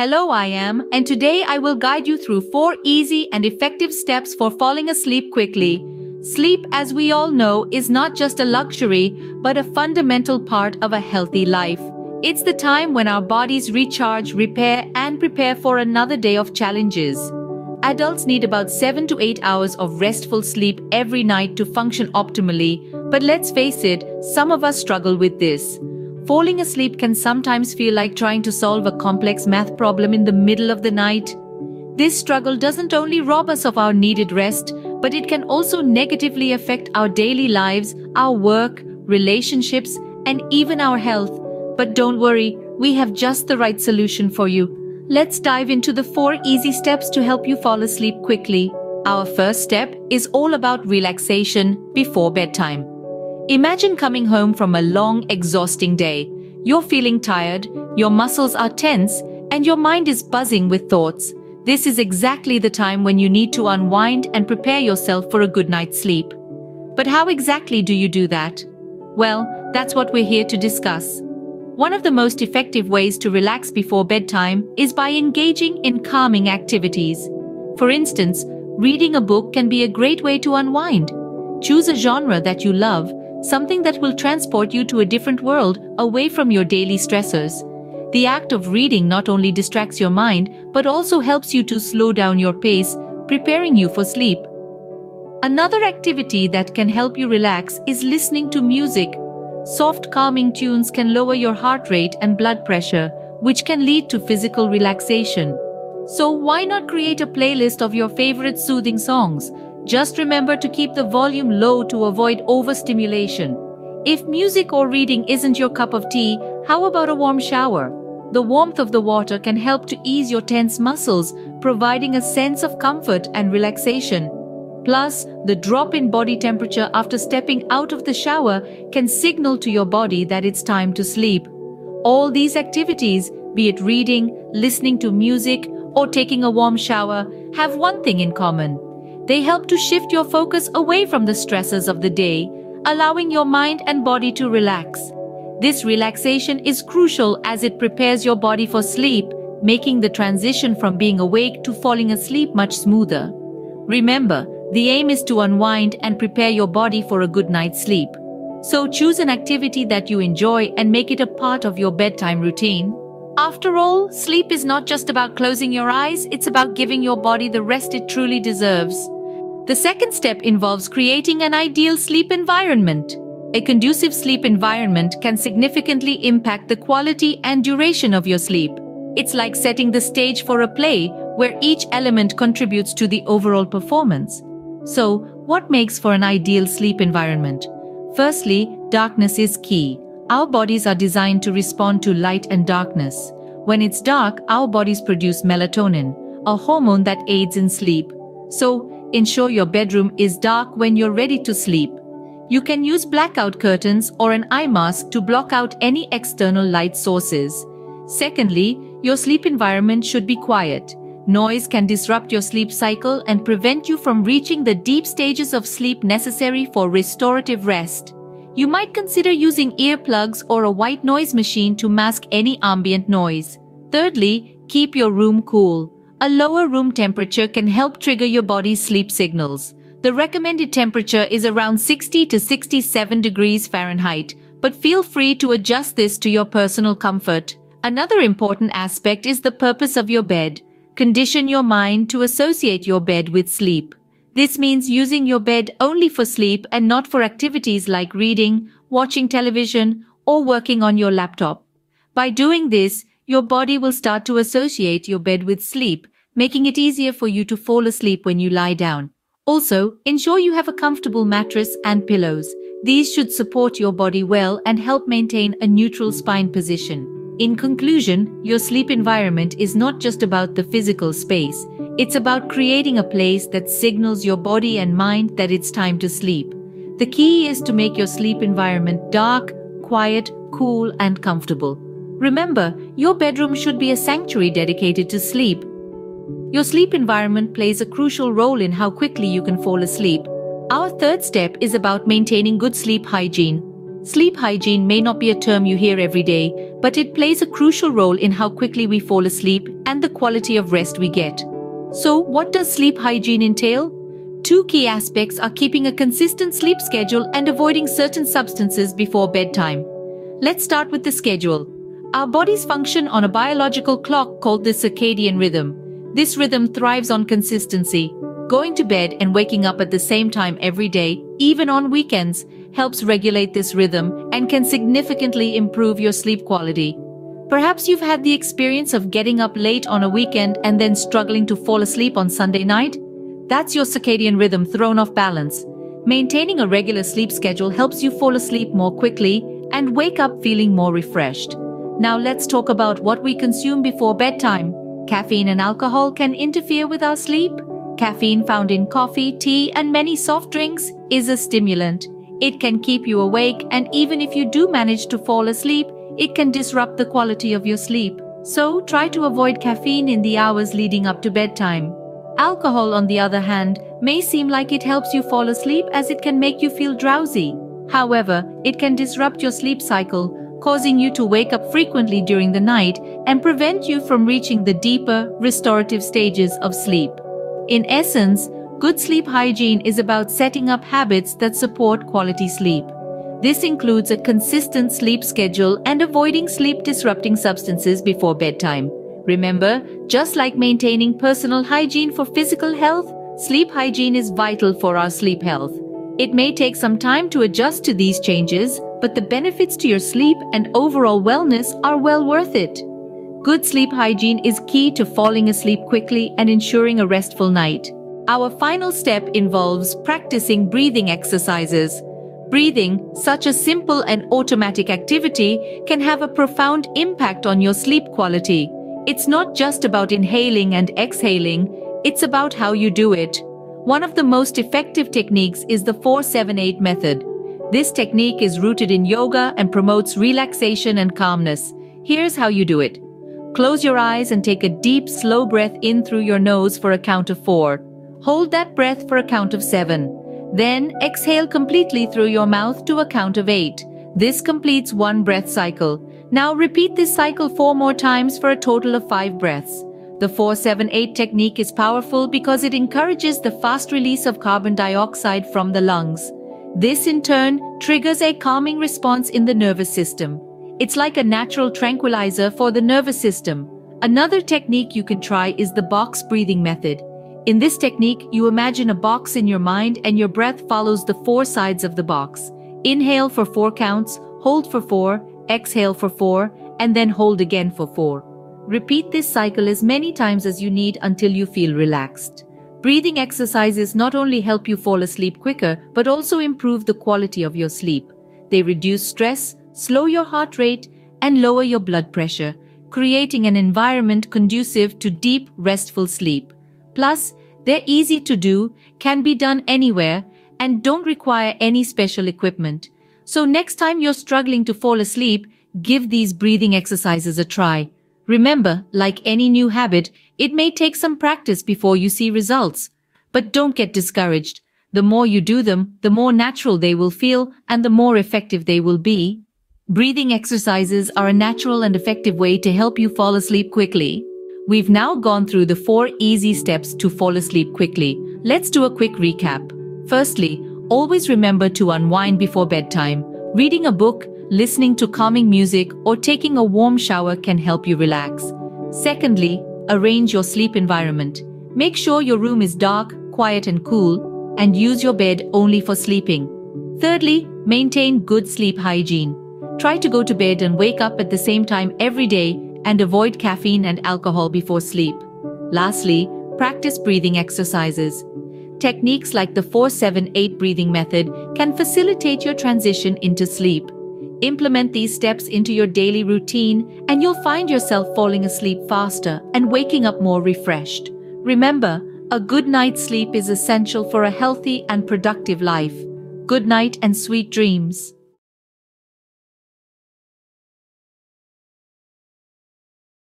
Hello, I am, and today I will guide you through four easy and effective steps for falling asleep quickly. Sleep, as we all know, is not just a luxury, but a fundamental part of a healthy life. It's the time when our bodies recharge, repair, and prepare for another day of challenges. Adults need about 7 to 8 hours of restful sleep every night to function optimally, but let's face it, some of us struggle with this. Falling asleep can sometimes feel like trying to solve a complex math problem in the middle of the night. This struggle doesn't only rob us of our needed rest, but it can also negatively affect our daily lives, our work, relationships, and even our health. But don't worry, we have just the right solution for you. Let's dive into the four easy steps to help you fall asleep quickly. Our first step is all about relaxation before bedtime. Imagine coming home from a long, exhausting day. You're feeling tired, your muscles are tense, and your mind is buzzing with thoughts. This is exactly the time when you need to unwind and prepare yourself for a good night's sleep. But how exactly do you do that? Well, that's what we're here to discuss. One of the most effective ways to relax before bedtime is by engaging in calming activities. For instance, reading a book can be a great way to unwind. Choose a genre that you love something that will transport you to a different world away from your daily stressors. The act of reading not only distracts your mind, but also helps you to slow down your pace, preparing you for sleep. Another activity that can help you relax is listening to music. Soft calming tunes can lower your heart rate and blood pressure, which can lead to physical relaxation. So why not create a playlist of your favorite soothing songs? Just remember to keep the volume low to avoid overstimulation. If music or reading isn't your cup of tea, how about a warm shower? The warmth of the water can help to ease your tense muscles, providing a sense of comfort and relaxation. Plus, the drop in body temperature after stepping out of the shower can signal to your body that it's time to sleep. All these activities, be it reading, listening to music, or taking a warm shower, have one thing in common. They help to shift your focus away from the stresses of the day, allowing your mind and body to relax. This relaxation is crucial as it prepares your body for sleep, making the transition from being awake to falling asleep much smoother. Remember, the aim is to unwind and prepare your body for a good night's sleep. So choose an activity that you enjoy and make it a part of your bedtime routine. After all, sleep is not just about closing your eyes, it's about giving your body the rest it truly deserves. The second step involves creating an ideal sleep environment. A conducive sleep environment can significantly impact the quality and duration of your sleep. It's like setting the stage for a play where each element contributes to the overall performance. So, what makes for an ideal sleep environment? Firstly, darkness is key. Our bodies are designed to respond to light and darkness. When it's dark, our bodies produce melatonin, a hormone that aids in sleep. So, Ensure your bedroom is dark when you're ready to sleep. You can use blackout curtains or an eye mask to block out any external light sources. Secondly, your sleep environment should be quiet. Noise can disrupt your sleep cycle and prevent you from reaching the deep stages of sleep necessary for restorative rest. You might consider using earplugs or a white noise machine to mask any ambient noise. Thirdly, keep your room cool. A lower room temperature can help trigger your body's sleep signals. The recommended temperature is around 60 to 67 degrees Fahrenheit, but feel free to adjust this to your personal comfort. Another important aspect is the purpose of your bed. Condition your mind to associate your bed with sleep. This means using your bed only for sleep and not for activities like reading, watching television, or working on your laptop. By doing this, your body will start to associate your bed with sleep, making it easier for you to fall asleep when you lie down. Also, ensure you have a comfortable mattress and pillows. These should support your body well and help maintain a neutral spine position. In conclusion, your sleep environment is not just about the physical space. It's about creating a place that signals your body and mind that it's time to sleep. The key is to make your sleep environment dark, quiet, cool, and comfortable. Remember, your bedroom should be a sanctuary dedicated to sleep. Your sleep environment plays a crucial role in how quickly you can fall asleep. Our third step is about maintaining good sleep hygiene. Sleep hygiene may not be a term you hear every day, but it plays a crucial role in how quickly we fall asleep and the quality of rest we get. So, what does sleep hygiene entail? Two key aspects are keeping a consistent sleep schedule and avoiding certain substances before bedtime. Let's start with the schedule. Our bodies function on a biological clock called the circadian rhythm. This rhythm thrives on consistency. Going to bed and waking up at the same time every day, even on weekends, helps regulate this rhythm and can significantly improve your sleep quality. Perhaps you've had the experience of getting up late on a weekend and then struggling to fall asleep on Sunday night? That's your circadian rhythm thrown off balance. Maintaining a regular sleep schedule helps you fall asleep more quickly and wake up feeling more refreshed. Now let's talk about what we consume before bedtime. Caffeine and alcohol can interfere with our sleep. Caffeine found in coffee, tea, and many soft drinks is a stimulant. It can keep you awake and even if you do manage to fall asleep, it can disrupt the quality of your sleep. So try to avoid caffeine in the hours leading up to bedtime. Alcohol, on the other hand, may seem like it helps you fall asleep as it can make you feel drowsy. However, it can disrupt your sleep cycle, causing you to wake up frequently during the night and prevent you from reaching the deeper, restorative stages of sleep. In essence, Good sleep hygiene is about setting up habits that support quality sleep. This includes a consistent sleep schedule and avoiding sleep-disrupting substances before bedtime. Remember, just like maintaining personal hygiene for physical health, sleep hygiene is vital for our sleep health. It may take some time to adjust to these changes, but the benefits to your sleep and overall wellness are well worth it. Good sleep hygiene is key to falling asleep quickly and ensuring a restful night. Our final step involves practicing breathing exercises. Breathing, such a simple and automatic activity, can have a profound impact on your sleep quality. It's not just about inhaling and exhaling, it's about how you do it. One of the most effective techniques is the 478 method. This technique is rooted in yoga and promotes relaxation and calmness. Here's how you do it. Close your eyes and take a deep, slow breath in through your nose for a count of four. Hold that breath for a count of 7. Then exhale completely through your mouth to a count of 8. This completes one breath cycle. Now repeat this cycle 4 more times for a total of 5 breaths. The 478 technique is powerful because it encourages the fast release of carbon dioxide from the lungs. This in turn triggers a calming response in the nervous system. It's like a natural tranquilizer for the nervous system. Another technique you can try is the box breathing method. In this technique, you imagine a box in your mind and your breath follows the four sides of the box. Inhale for four counts, hold for four, exhale for four, and then hold again for four. Repeat this cycle as many times as you need until you feel relaxed. Breathing exercises not only help you fall asleep quicker, but also improve the quality of your sleep. They reduce stress, slow your heart rate, and lower your blood pressure, creating an environment conducive to deep, restful sleep. Plus, they're easy to do, can be done anywhere, and don't require any special equipment. So next time you're struggling to fall asleep, give these breathing exercises a try. Remember, like any new habit, it may take some practice before you see results. But don't get discouraged. The more you do them, the more natural they will feel and the more effective they will be. Breathing exercises are a natural and effective way to help you fall asleep quickly. We've now gone through the four easy steps to fall asleep quickly. Let's do a quick recap. Firstly, always remember to unwind before bedtime. Reading a book, listening to calming music, or taking a warm shower can help you relax. Secondly, arrange your sleep environment. Make sure your room is dark, quiet and cool, and use your bed only for sleeping. Thirdly, maintain good sleep hygiene. Try to go to bed and wake up at the same time every day and avoid caffeine and alcohol before sleep. Lastly, practice breathing exercises. Techniques like the 478 breathing method can facilitate your transition into sleep. Implement these steps into your daily routine and you'll find yourself falling asleep faster and waking up more refreshed. Remember, a good night's sleep is essential for a healthy and productive life. Good night and sweet dreams.